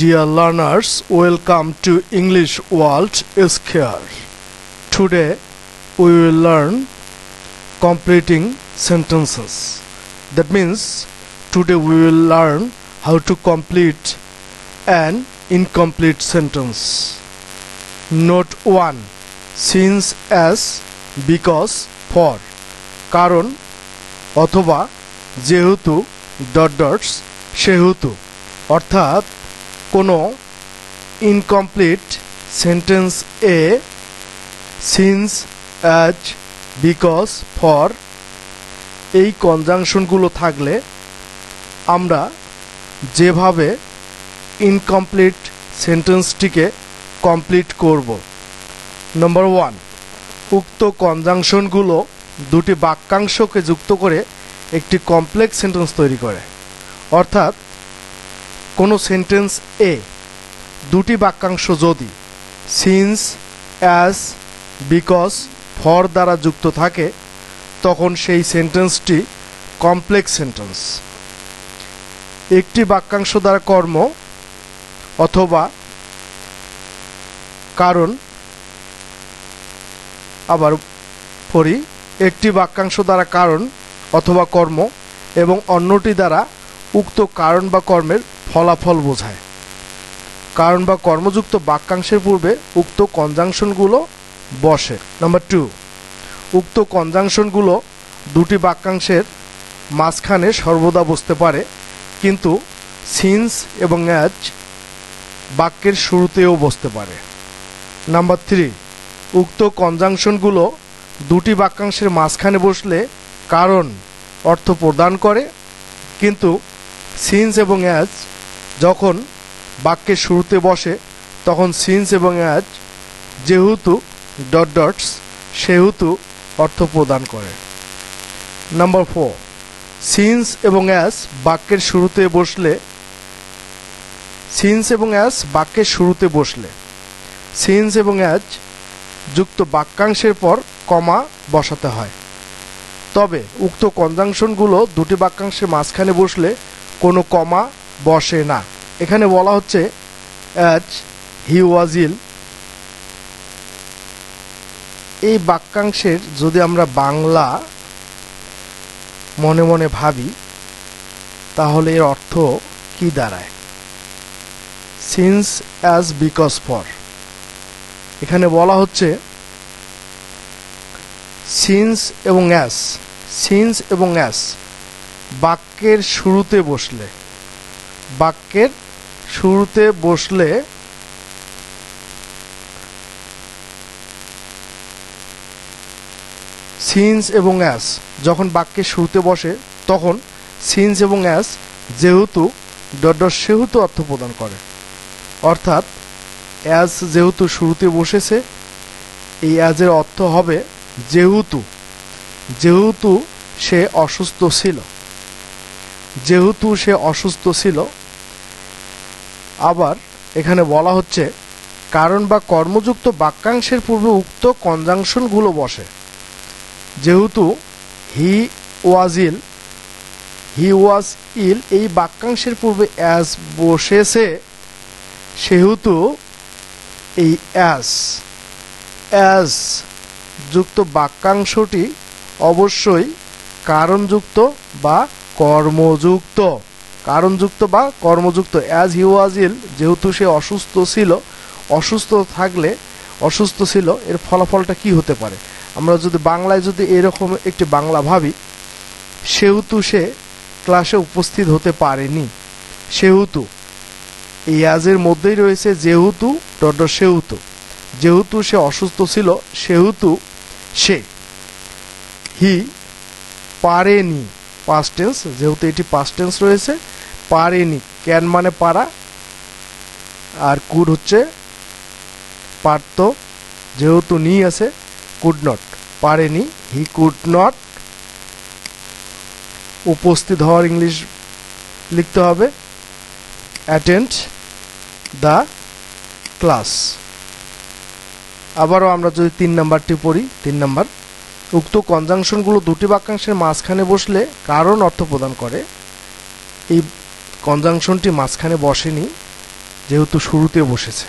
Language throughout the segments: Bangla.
Dear learners, welcome to English World Square. Today we will learn completing sentences. That means today we will learn how to complete an incomplete sentence. Note 1 Since as because for কারণ অথবা যেহেতু ডট ডটস সেহেতু অর্থাৎ কোনো ইনকমপ্লিট সেন্টেন্স এ সিন্স অ্যাজ বিকজ ফর এই কনজাংশনগুলো থাকলে আমরা যেভাবে ইনকমপ্লিট সেন্টেন্সটিকে কমপ্লিট করব। নম্বর ওয়ান উক্ত কনজাংশনগুলো দুটি বাক্যাংশকে যুক্ত করে একটি কমপ্লেক্স সেন্টেন্স তৈরি করে। অর্থাৎ কোনো সেন্টেন্স এ দুটি বাক্যাংশ যদি সিন্স অ্যাজ বিকজ ফর দ্বারা যুক্ত থাকে, তখন সেই সেন্টেন্সটি কমপ্লেক্স সেন্টেন্স একটি বাক্যাংশ দ্বারা কর্ম অথবা কারণ আবার পড়ি, একটি বাক্যাংশ দ্বারা কারণ অথবা কর্ম এবং অন্যটি দ্বারা উক্ত কারণ বা কর্মের ফলাফল বোঝায়। কারণ বা কর্মযুক্ত বাক্যাংশের পূর্বে উক্ত কনজাংশনগুলো বসে। নাম্বার টু উক্ত কনজাংশনগুলো দুটি বাক্যাংশের মাঝখানে সর্বদা বসতে পারে, কিন্তু সিন্স এবং অ্যাজ বাক্যের শুরুতেও বসতে পারে। নাম্বার থ্রি উক্ত কনজাংশনগুলো দুটি বাক্যাংশের মাঝখানে বসলে কারণ, অর্থ প্রদান করে, কিন্তু সিন্স এবং অ্যাজ যখন বাক্যের শুরুতে বসে, তখন সিন্স এবং অ্যাজ যেহেতু ডট ডটস, সেহেতু অর্থ প্রদান করে। নাম্বার ফোর, সিন্স এবং অ্যাস বাক্যের শুরুতে বসলে, সিন্স এবং অ্যাস বাক্যের শুরুতে বসলে, সিন্স এবং অ্যাজ যুক্ত বাক্যাংশের পর কমা বসাতে হয়। তবে উক্ত কনজাংশনগুলো দুটি বাক্যাংশের মাঝখানে বসলে কোনো কমা বসে না। এখানে বলা হচ্ছে অ্যাজ হি ওয়াজিল এই বাক্যাংশের যদি আমরা বাংলা মনে মনে ভাবি, তাহলে এর অর্থ কি দাঁড়ায়? সিন্স অ্যাজ বিকজ ফর এখানে বলা হচ্ছে সিন্স এবং অ্যাস সিন্স এবং অ্যাস বাক্যের শুরুতে বসলে। বাক্যের শুরুতে বসলে সিন্স এবং অ্যাস যখন বাক্যের শুরুতে বসে, তখন সিন্স এবং অ্যাস যেহেতু ডট সেহেতু অর্থ প্রদান করে। অর্থাৎ অ্যাজ যেহেতু শুরুতে বসেছে, এই অ্যাজের অর্থ হবে যেহেতু। যেহেতু সে অসুস্থ ছিল। যেহেতু সে অসুস্থ ছিল আবার এখানে বলা হচ্ছে, কারণ বা কর্মযুক্ত বাক্যাংশের পূর্বে উক্ত কনজাংশনগুলো বসে। যেহেতু হি ওয়াজ ইল, হি ওয়াজ ইল এই বাক্যাংশের পূর্বে অ্যাজ বসেছে, সেহেতু এই অ্যাজ অ্যাজ যুক্ত বাক্যাংশটি অবশ্যই কারণযুক্ত বা কর্মযুক্ত। কারণযুক্ত বা কর্মযুক্ত অ্যাজ হি ওয়াজ ইল যেহেতু সে অসুস্থ ছিল, অসুস্থ থাকলে, অসুস্থ ছিল, এর ফলাফলটা কি হতে পারে? আমরা যদি বাংলায় যদি এরকম একটি বাংলা ভাবি, সেহেতু সে ক্লাসে উপস্থিত হতে পারেনি। সেহেতু, এই আজের মধ্যেই রয়েছে যেহেতু, ডট সেহেতু। যেহেতু সে অসুস্থ ছিল, সেহেতু সে হি পারেনি। পাস্ট টেন্স যেহেতু এটি পাস্ট টেন্স রয়েছে পারেনি। ক্যান মানে পারা আর কুড হচ্ছে পারত যেহেতু নি আছে কুড নট। পারেনি, হি কুড নট। উপস্থিত হওয়ার ইংলিশ লিখতে হবে। Attend the class. আবারও আমরা যদি তিন নাম্বারটি পড়ি, তিন নাম্বার। উক্ত কনজাংশনগুলো দুটি বাক্যাংশের মাঝখানে বসলে কারণ অর্থ প্রদান করে। এই কনজাংশনটি মাঝখানে বসেনি, যেহেতু শুরুতে বসেছে।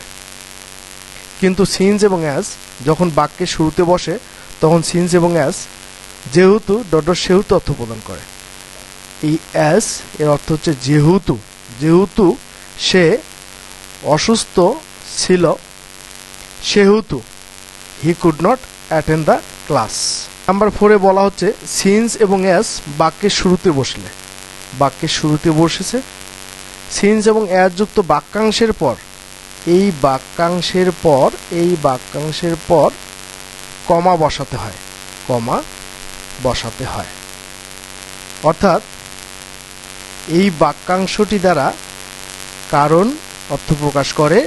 কিন্তু সিন্স এবং অ্যাস যখন বাক্যের শুরুতে বসে, তখন সিন্স এবং অ্যাস যেহেতু ডট সেহেতু অর্থ প্রদান করে। এই অ্যাস এর অর্থ হচ্ছে যেহেতু যেহেতু সে অসুস্থ ছিল, সেহেতু he could not attend the class. Number ফোরে বলা হচ্ছে সিন্স এবং অ্যাস বাক্যের শুরুতে বসলে। বাক্যের শুরুতে বসেছে সিন্স এবং অ্যাস যুক্ত বাক্যাংশের পর, এই বাক্যাংশের পর, এই বাক্যাংশের পর কমা বসাতে হয়, কমা বসাতে হয়। অর্থাৎ, এই বাক্যাংশটি দ্বারা কারণ অর্থ প্রকাশ করে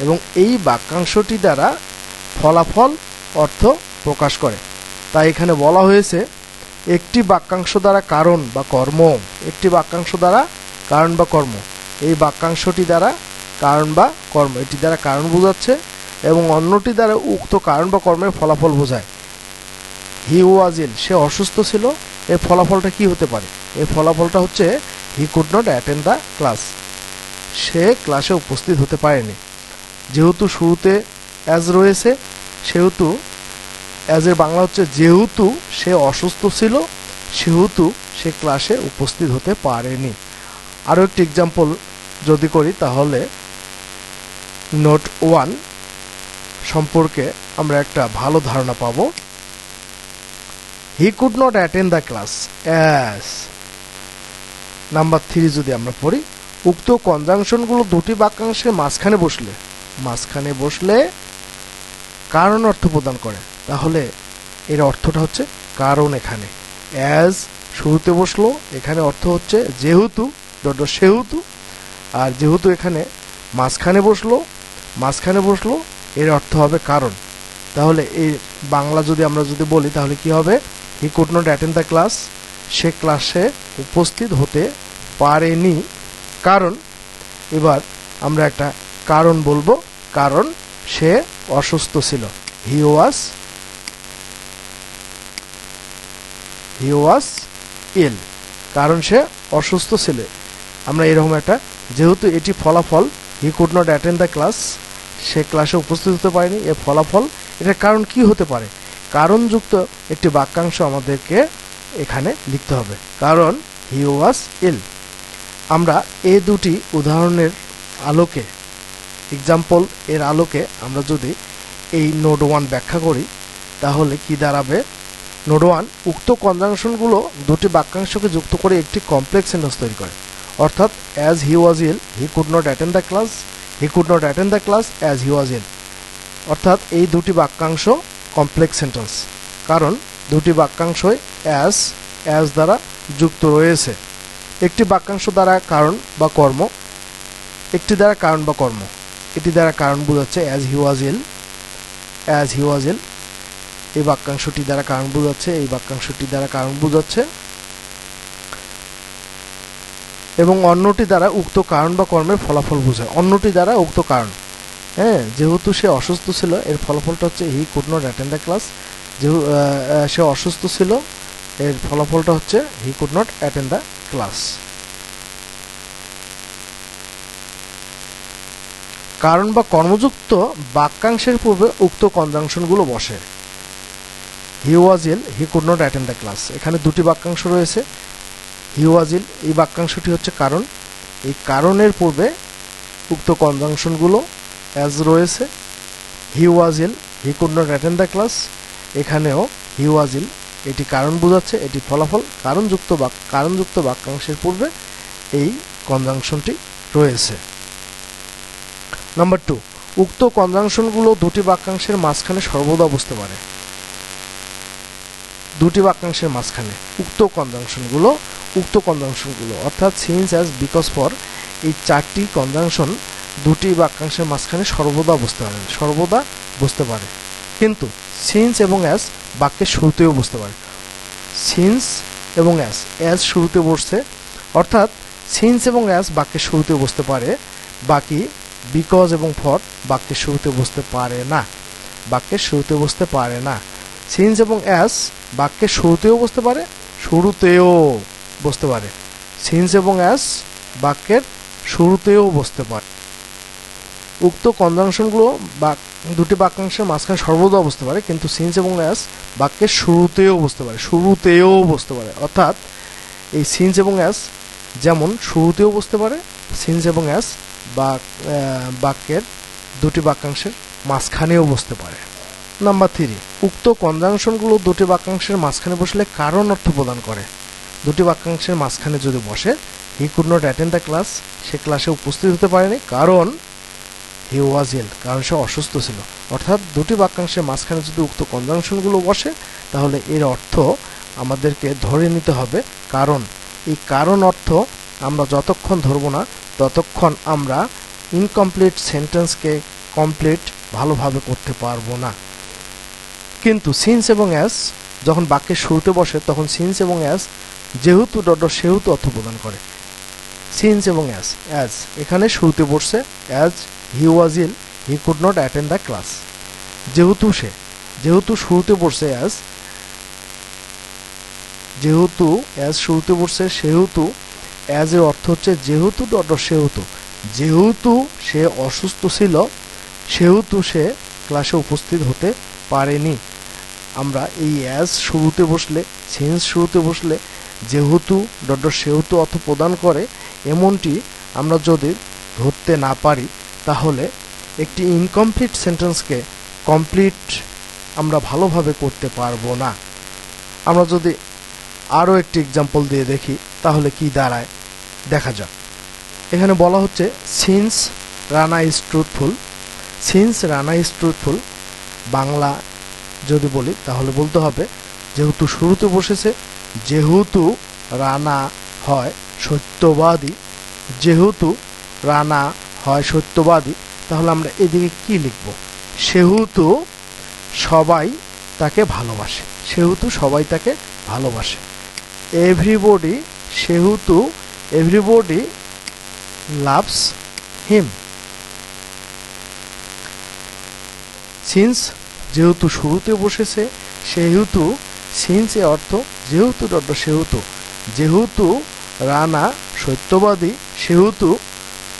এবং এই বাক্যাংশটি দ্বারা ফলাফল অর্থ প্রকাশ করে। তাই এখানে বলা হয়েছে, একটি বাক্যাংশ দ্বারা কারণ বা কর্ম, একটি বাক্যাংশ দ্বারা কারণ বা কর্ম। এই বাক্যাংশটি দ্বারা কারণ বা কর্ম। এটি দ্বারা কারণ বোঝাচ্ছে এবং অন্যটি দ্বারা উক্ত কারণ বা কর্মের ফলাফল বোঝায়। হি ওয়াজিল সে অসুস্থ ছিল। এর ফলাফলটা কি হতে পারে? এর ফলাফলটা হচ্ছে he could not attend the class সে ক্লাসে উপস্থিত হতে পারেনি। যেহেতু শুরুতে অ্যাজ রয়েছে, সেহেতু অ্যাজের বাংলা হচ্ছে, যেহেতু সে অসুস্থ ছিল, সেহেতু সে ক্লাসে উপস্থিত হতে পারেনি। আরও একটি এক্সাম্পল যদি করি, তাহলে নোট ওয়ান সম্পর্কে আমরা একটা ভালো ধারণা পাব। He could not attend the class as number three যদি আমরা পড়ি, উক্ত কনজাংশনগুলো দুটি বাক্যাংশের মাঝখানে বসলে মাঝখানে বসলে কারণ অর্থ প্রদান করে। তাহলে এর অর্থটা হচ্ছে কারণ এখানে। অ্যাজ শুরুতে বসল, এখানে অর্থ হচ্ছে যেহেতু ডট সেহেতু আর যেহেতু এখানে মাঝখানে বসল মাঝখানে বসল, এর অর্থ হবে কারণ। তাহলে এই বাংলা যদি আমরা যদি বলি, তাহলে কি হবে? He could not attend the class সে ক্লাসে উপস্থিত হতে পারেনি। কারণ, এবার আমরা একটা কারণ বলব। কারণ, সে অসুস্থ ছিল। হি ওয়াজ হি ওয়াজ ইল কারণ সে অসুস্থ ছিল। আমরা এরকম একটা যেহেতু এটি ফলাফল he could not attend the class সে ক্লাসে উপস্থিত হতে পারেনি, এর ফলাফল, এটার কারণ কি হতে পারে? কারণযুক্ত একটি বাক্যাংশ আমাদেরকে এখানে লিখতে হবে, কারণ হি ওয়াজ ইল আমরা এ দুটি উদাহরণের আলোকে এক্সাম্পল এর আলোকে আমরা যদি এই নোড ওয়ান ব্যাখ্যা করি, তাহলে কি দাঁড়াবে? নোড ওয়ান উক্ত কনজাংশনগুলো দুটি বাক্যাংশকে যুক্ত করে একটি কমপ্লেক্স সেন্টেন্স তৈরি করে। অর্থাৎ as he was ill he could not attend the class he could not attend the class as he was ill অর্থাৎ, এই দুটি বাক্যাংশ কমপ্লেক্স সেন্টেন্স কারণ, দুটি বাক্যাংশই অ্যাজ অ্যাজ দ্বারা যুক্ত রয়েছে। একটি বাক্যাংশ দ্বারা কারণ বা কর্ম, একটি দ্বারা কারণ বা কর্ম। এটি দ্বারা কারণ বোঝাচ্ছে as he was ill as he was ইল এই বাক্যাংশটি দ্বারা কারণ বোঝাচ্ছে, এই বাক্যাংশটি দ্বারা কারণ বোঝাচ্ছে এবং অন্যটি দ্বারা উক্ত কারণ বা কর্মের ফলাফল বোঝায়। অন্যটি দ্বারা উক্ত কারণ। হ্যাঁ যেহেতু সে অসুস্থ ছিল, এর ফলাফলটা হচ্ছে he could not attend the class. যেহেতু সে অসুস্থ ছিল, এর ফলাফলটা হচ্ছে he could not attend the class. কারণ বা কর্মযুক্ত বাক্যাংশের পূর্বে উক্ত কনজাংশনগুলো বসে। He was ill he could not attend the class এখানে দুটি বাক্যাংশ রয়েছে। হি ওয়াজ ইল এই বাক্যাংশটি হচ্ছে কারণ। এই কারণের পূর্বে উক্ত কনজাংশনগুলো অ্যাজ রয়েছে। He was ill he could not attend the class. এখানেও হি ওয়াজ এটি কারণ বোঝাচ্ছে, এটি ফলাফল, কারণযুক্ত বাক, কারণযুক্ত বাক্যাংশের পূর্বে এই কনজাংশনটি রয়েছে। নাম্বার টু উক্ত কনজাংশনগুলো দুটি বাক্যাংশের মাঝখানে সর্বদা বসতে পারে। দুটি বাক্যাংশের মাঝখানে উক্ত কনজাংশনগুলো উক্ত কনজাংশনগুলো অর্থাৎ সিন্স অ্যাজ বিকজ ফর এই চারটি কনজাংশন দুটি বাক্যাংশের মাঝখানে সর্বদা বসতে পারে, সর্বদা বসতে পারে। কিন্তু সিন্স এবং অ্যাস বাক্যের শুরুতেও বসতে পারে। সিন্স এবং অ্যাস অ্যাস শুরুতে বসছে, অর্থাৎ সিন্স এবং অ্যাস বাক্যের শুরুতে বসতে পারে, বাকি বিকজ এবং ফর বাক্যের শুরুতে বসতে পারে না। বাক্যের শুরুতে বসতে পারে না। সিন্স এবং অ্যাস বাক্যের শুরুতেও বসতে পারে, শুরুতেও। বসতে পারে। সিন্স এবং অ্যাস বাক্যের শুরুতেও বসতে পারে। উক্ত কনজাংশনগুলো বা দুটি বাক্যাংশের মাঝখানে সর্বদা বসতে পারে, কিন্তু সিন্স এবং অ্যাস বাক্যের শুরুতেও বসতে পারে, শুরুতেও বসতে পারে। অর্থাৎ এই সিন্স এবং অ্যাস যেমন শুরুতেও বসতে পারে সিন্স এবং অ্যাস বাক্যের দুটি বাক্যাংশের মাঝখানেও বসতে পারে। নাম্বার থ্রি উক্ত কনজাংশনগুলো দুটি বাক্যাংশের মাঝখানে বসলে কারণ অর্থ প্রদান করে। দুটি বাক্যাংশের মাঝখানে যদি বসে he could not attend the class সে ক্লাসে উপস্থিত হতে পারেনি, কারণ হি ওয়াজ ইল কারণ সে অসুস্থ ছিল। অর্থাৎ দুটি বাক্যাংশের মাঝখানে যদি উক্ত কনজাংশনগুলো বসে, তাহলে এর অর্থ আমাদেরকে ধরে নিতে হবে কারণ। এই কারণ অর্থ আমরা যতক্ষণ ধরবো না, ততক্ষণ আমরা ইনকমপ্লিট সেন্টেন্সকে কমপ্লিট ভালোভাবে করতে পারব না। কিন্তু সিন্স এবং অ্যাস যখন বাক্যের শুরুতে বসে, তখন সিন্স এবং অ্যাস যেহেতু ডট সেহেতু অর্থ প্রদান করে। সিন্স এবং অ্যাজ অ্যাজ এখানে শুরুতে বসছে as he was ill he could not attend the class যেহেতু সে, যেহেতু শুরুতে বসছে অ্যাজ যেহেতু অ্যাজ শুরুতে বসছে সেহেতু অ্যাজ এর অর্থ হচ্ছে যেহেতু ডট সেহেতু, যেহেতু সে অসুস্থ ছিল, সেহেতু সে ক্লাসে উপস্থিত হতে পারেনি। আমরা এই অ্যাজ শুরুতে বসলে সেন্স শুরুতে বসলে যেহেতু ডট সেহেতু অর্থ প্রদান করে, এমনটি আমরা যদি ধরতে না পারি, তাহলে একটি ইনকমপ্লিট সেন্টেন্সকে কমপ্লিট আমরা ভালোভাবে করতে পারব না। আমরা যদি আরও একটি এক্সাম্পল দিয়ে দেখি, তাহলে কি দাঁড়ায়? দেখা যাক। এখানে বলা হচ্ছে since Rana is truthful since Rana is truthful Bangla যদি বলি, তাহলে বলতে হবে, যেহেতু শুরুতে বসেছে যেহেতু রানা হয় সত্যবাদী, যেহেতু রানা হয় সত্যবাদী, তাহলে আমরা এদিকে কি লিখব? সেহেতু সবাই তাকে ভালোবাসে, সেহেতু সবাই তাকে ভালোবাসে। এভরিবডি সেহেতু এভরিবডি লাভস হিম। সিন্স যেহেতু শুরুতে বসেছে, সেহেতু সিন্স এ অর্থ যেহেতু, ডট সেহেতু। যেহেতু রানা সত্যবাদী, সেহেতু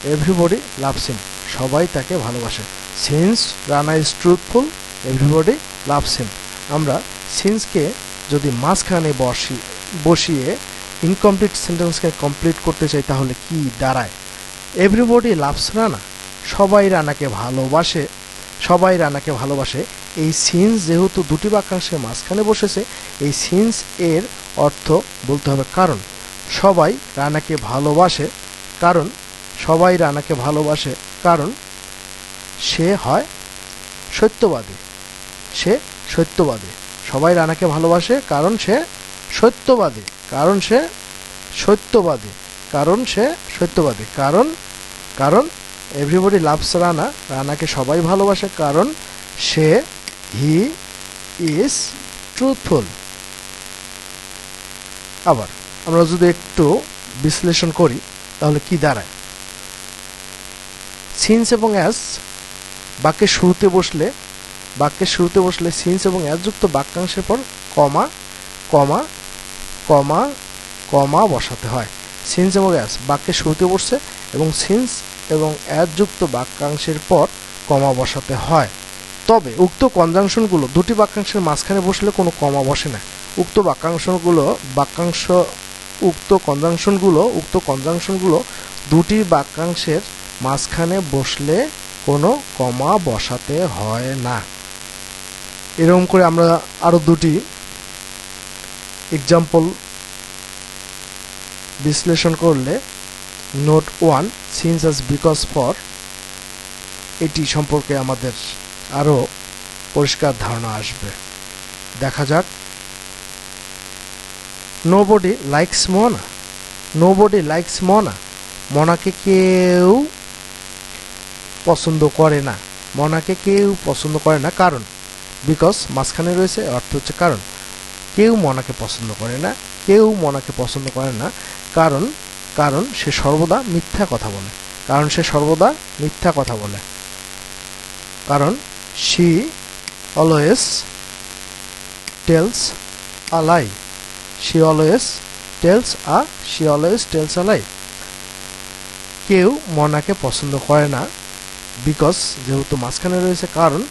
এভরিবডি লাভস হিম সবাই তাকে ভালোবাসে। Since Rana is truthful everybody loves him আমরা সিন্সকে যদি মাঝখানে বসি, বসিয়ে ইনকমপ্লিট সেন্টেন্সকে কমপ্লিট করতে চাই, তাহলে কি দাঁড়ায়? Everybody loves Rana. সবাই রানাকে ভালোবাসে। সবাই রানাকে ভালোবাসে। এই সিন্স যেহেতু দুটি বাক্যাংশের মাঝখানে বসেছে, এই সিন্স এর অর্থ বলতে হবে কারণ। সবাই রানাকে ভালোবাসে কারণ। সবাই রানাকে ভালোবাসে কারণ। সে হয় সত্যবাদী। সে সত্যবাদী। সবাই রানাকে ভালোবাসে কারণ সে সত্যবাদী। কারণ সে সত্যবাদী। কারণ সে সত্যবাদী। কারণ কারণ এভরিবডি লাভস রানা। রানাকে সবাই ভালোবাসে কারণ সে হি ইজ ট্রুথফুল। আবার আমরা যদি একটু বিশ্লেষণ করি, তাহলে কি দাঁড়ায়? সিন্স এবং অ্যাস বাক্যের শুরুতে বসলে, বাক্যের শুরুতে বসলে সিন্স এবং অ্যাস যুক্ত বাক্যাংশের পর কমা কমা কমা কমা বসাতে হয়। সিন্স এবং অ্যাস বাক্যের শুরুতে বসছে এবং সিন্স এবং অ্যাস যুক্ত বাক্যাংশের পর কমা বসাতে হয়। তবে উক্ত কনজাংশনগুলো দুটি বাক্যাংশের মাঝখানে বসলে কোনো কমা বসে না। উক্ত বাক্যাংশগুলো বাক্যাংশ, উক্ত কনজাংশনগুলো উক্ত কনজাংশনগুলো দুটি বাক্যাংশের মাঝখানে বসলে কোনো কমা বসাতে হয় না। এরকম করে আমরা আরও দুটি এক্সাম্পল বিশ্লেষণ করলে note one, since as because for, এটি সম্পর্কে আমাদের আরও পরিষ্কার ধারণা আসবে। দেখা যাক। Nobody likes Mona nobody likes Mona মনাকে কেউ পছন্দ করে না। মনাকে কেউ পছন্দ করে না। কারণ? বিকজ মাঝখানে রয়েছে অর্থ হচ্ছে কারণ। কেউ মনাকে পছন্দ করে না। কেউ মনাকে পছন্দ করে না। কারণ? কারণ সে সর্বদা মিথ্যা কথা বলে। কারণ সে সর্বদা মিথ্যা কথা বলে। কারণ? She always tells a lie she always tells a she always tells a lie কেউ মনাকে পছন্দ করে না বিকজ যেহেতু মাঝখানে রয়েছে কারণ,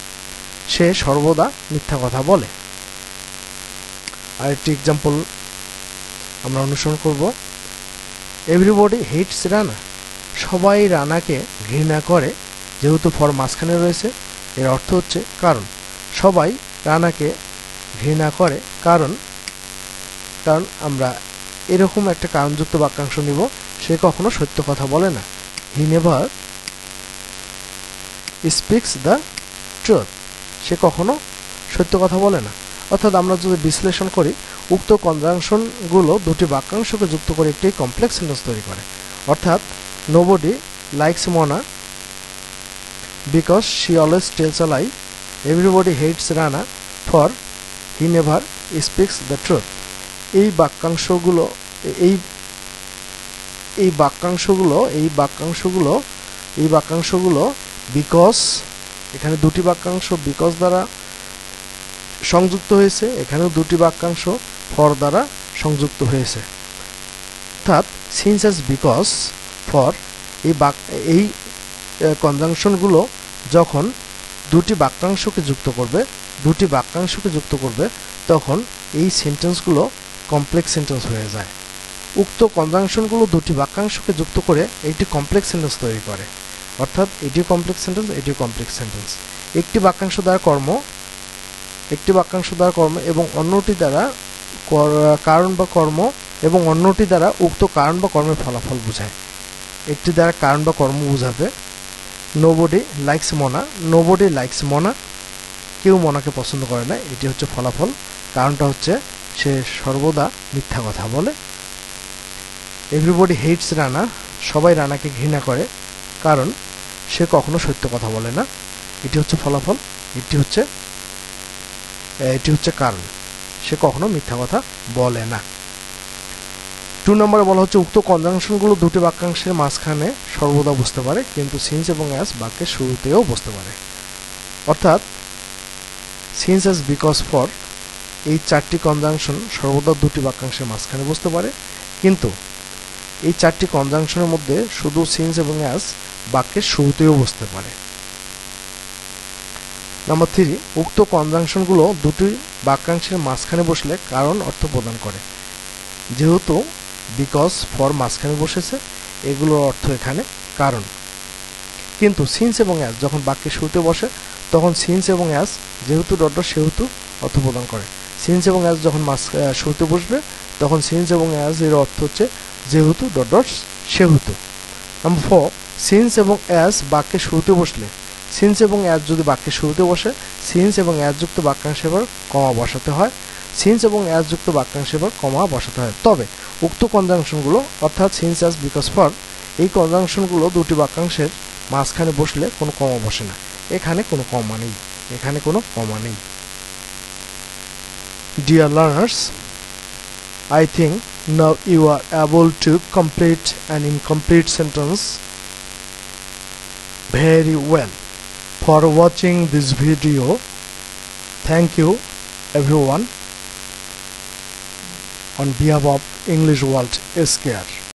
সে সর্বদা মিথ্যা কথা বলে। আরেকটি এক্সাম্পল আমরা অনুসরণ করব। এভরিবডি হেটস রানা সবাই রানাকে ঘৃণা করে, যেহেতু ফর মাঝখানে রয়েছে। এর অর্থ হচ্ছে কারণ। সবাই রানাকে ঘৃণা করে কারণ কারণ আমরা এরকম একটা কারণযুক্ত বাক্যাংশ নিব, সে কখনো সত্য কথা বলে না। He never speaks the truth সে কখনো সত্য কথা বলে না। অর্থাৎ আমরা যদি বিশ্লেষণ করি, উক্ত কনজাংশনগুলো দুটি বাক্যাংশকে যুক্ত করে একটি কমপ্লেক্স সেন্টেন্স তৈরি করে। অর্থাৎ nobody likes Mona because she always tells a lie everybody hates Rana for he never speaks the truth এই বাক্যাংশগুলো, এই এই বাক্যাংশগুলো এই বাক্যাংশগুলো এই বাক্যাংশগুলো বিকজ এখানে দুটি বাক্যাংশ বিকজ দ্বারা সংযুক্ত হয়েছে, এখানেও দুটি বাক্যাংশ ফর দ্বারা সংযুক্ত হয়েছে। অর্থাৎ সিন্স অ্যাজ বিকজ ফর এই বাক, এই কনজাংশনগুলো যখন দুটি বাক্যাংশকে যুক্ত করবে, দুটি বাক্যাংশকে যুক্ত করবে, তখন এই সেন্টেন্সগুলো কমপ্লেক্স সেন্টেন্স হয়ে যায়। উক্ত কনজাংশনগুলো দুটি বাক্যাংশকে যুক্ত করে একটি কমপ্লেক্স সেন্টেন্স তৈরি করে। অর্থাৎ এটি কমপ্লেক্স সেন্টেন্স এটিও কমপ্লেক্স সেন্টেন্স একটি বাক্যাংশ দ্বারা কর্ম, একটি বাক্যাংশ দ্বারা কর্ম এবং অন্যটি দ্বারা কারণ বা কর্ম এবং অন্যটি দ্বারা উক্ত কারণ বা কর্মের ফলাফল বোঝায়। একটি দ্বারা কারণ বা কর্ম বোঝাবে nobody likes Mona nobody likes Mona কেউ মনাকে পছন্দ করে না। এটি হচ্ছে ফলাফল। কারণটা হচ্ছে সে সর্বদা মিথ্যা কথা বলে। এভরিবডি হেটস রানা সবাই রানাকে ঘৃণা করে। কারণ সে কখনো সত্য কথা বলে না। এটি হচ্ছে ফলাফল। এটি হচ্ছে এটি হচ্ছে কারণ। সে কখনো মিথ্যা কথা বলে না। টু নম্বরে বলা হচ্ছে, উক্ত কনজাংশনগুলো দুটি বাক্যাংশের মাঝখানে সর্বদা বুঝতে পারে, কিন্তু সিন্স এবং অ্যাস বাক্যের শুরুতেও বসতে পারে। অর্থাৎ সিন্স অ্যাস বিকজ ফর এই চারটি কনজাংশন সর্বদা দুটি বাক্যাংশের মাঝখানে বুঝতে পারে, কিন্তু এই চারটি কনজাংশনের মধ্যে শুধু সিন্স এবং অ্যাস বাক্যের শুরুতেও বুঝতে পারে। নাম্বার থ্রি উক্ত কনজাংশনগুলো দুটি বাক্যাংশের মাঝখানে বসলে কারণ অর্থ প্রদান করে। যেহেতু বিকজ ফর মাঝখানে বসেছে এগুলোর অর্থ এখানে কারণ। কিন্তু সিন্স এবং অ্যাস যখন বাক্যের শুরুতে বসে, তখন সিন্স এবং অ্যাস যেহেতু ডট সেহেতু অর্থ প্রদান করে। সিন্স এবং অ্যাস যখন মাঝ শুরুতে বসবে, তখন সিন্স এবং অ্যাস এর অর্থ হচ্ছে যেহেতু ডট ডট সেহেতু। নাম্বার ফোর সিন্স এবং অ্যাস বাক্যের শুরুতে বসলে। সিন্স এবং অ্যাজ যদি বাক্যের শুরুতে বসে সিন্স এবং অ্যাজযুক্ত বাক্যাংশে এবার কমা বসাতে হয়। সিন্স এবং অ্যাজযুক্ত বাক্যাংশে এবার কমা বসাতে হয়। তবে উক্ত কনজাংশনগুলো অর্থাৎ সিন্স অ্যাস বিকজ ফর এই কনজাংশনগুলো দুটি বাক্যাংশের মাঝখানে বসলে কোনো কমা বসে না। এখানে কোনো কমা নেই। এখানে কোনো কমা নেই। Dear learners I think now you are able to complete and incomplete sentence very well for watching this video thank you everyone on behalf of English word esquare